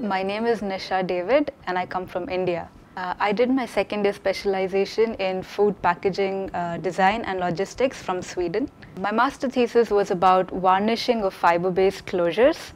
My name is Nisha David and I come from India. Uh, I did my second year specialization in food packaging uh, design and logistics from Sweden. My master thesis was about varnishing of fiber-based closures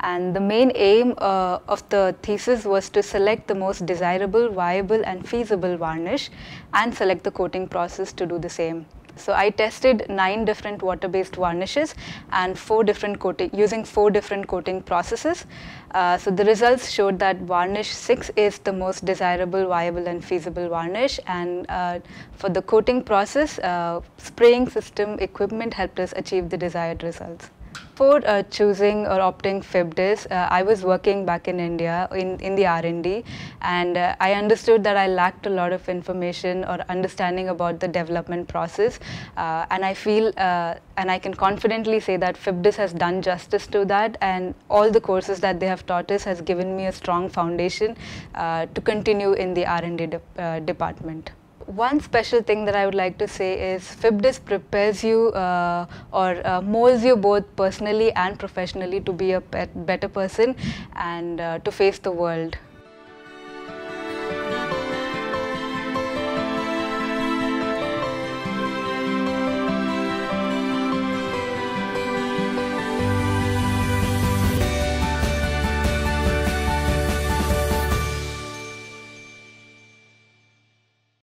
and the main aim uh, of the thesis was to select the most desirable, viable and feasible varnish and select the coating process to do the same. So I tested nine different water-based varnishes and four different coating, using four different coating processes. Uh, so the results showed that varnish 6 is the most desirable, viable and feasible varnish and uh, for the coating process, uh, spraying system equipment helped us achieve the desired results. For uh, choosing or opting FIPDes, uh, I was working back in India in, in the R&D and uh, I understood that I lacked a lot of information or understanding about the development process uh, and I feel uh, and I can confidently say that FIPDes has done justice to that and all the courses that they have taught us has given me a strong foundation uh, to continue in the R&D de department one special thing that I would like to say is FIPDes prepares you uh, or uh, molds you both personally and professionally to be a better person and uh, to face the world.